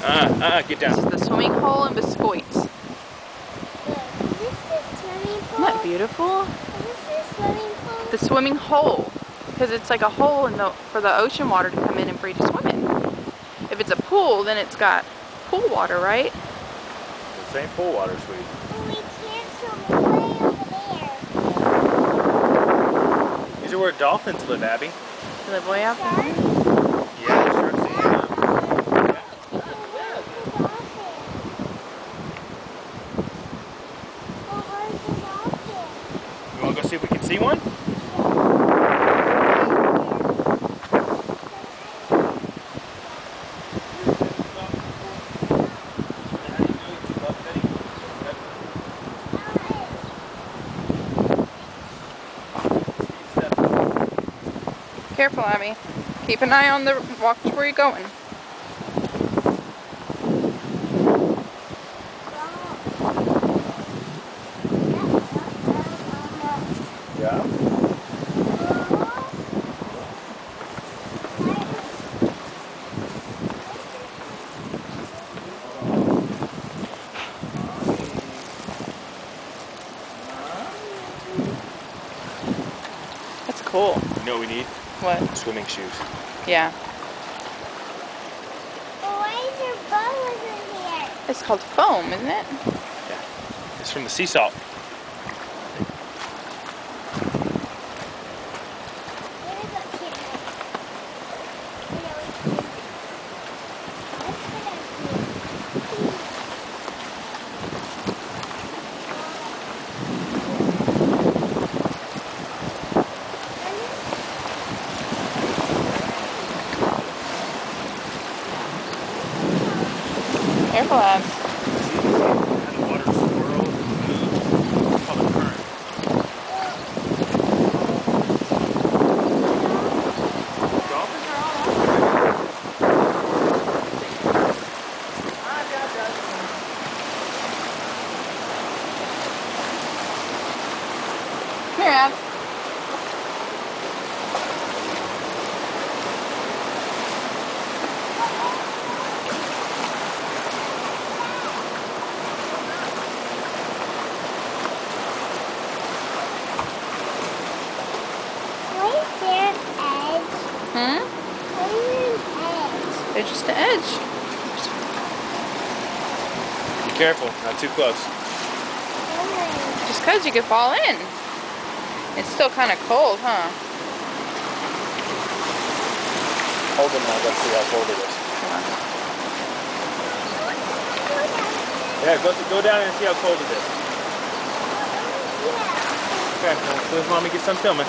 Uh, uh, get down. This is the swimming hole in Biscoitos. Look, this is swimming pool. Isn't that beautiful? This is swimming pool. The swimming hole. Because it's like a hole in the for the ocean water to come in and for you to swim in. If it's a pool, then it's got pool water, right? The same pool water, sweet. Oh, we can't swim way over there. These are where dolphins live, Abby. They live way out there. Yeah, sharks eat them. Oh, where's the dolphin? Oh, where's the dolphin? You want to go see if we can see one? Careful, Abby. Keep an eye on the watch where you're going. Yeah. That's cool. You know what we need? What? Swimming shoes. Yeah. Why is your bubbles in here? It's called foam, isn't it? Yeah. It's from the sea salt. Where's the kid? Careful, Abs. How the water swirls and moves. It's called a current. Dolphins are all over. Come here, Abs. What is their edge? Hmm? What is an edge? They're just the edge. Be careful, not too close. Just because you could fall in. It's still kind of cold, huh? Hold them now, let's see how cold it is. Yeah, go, go down and see how cold it is. Yeah. Okay, well, let mommy get some filming.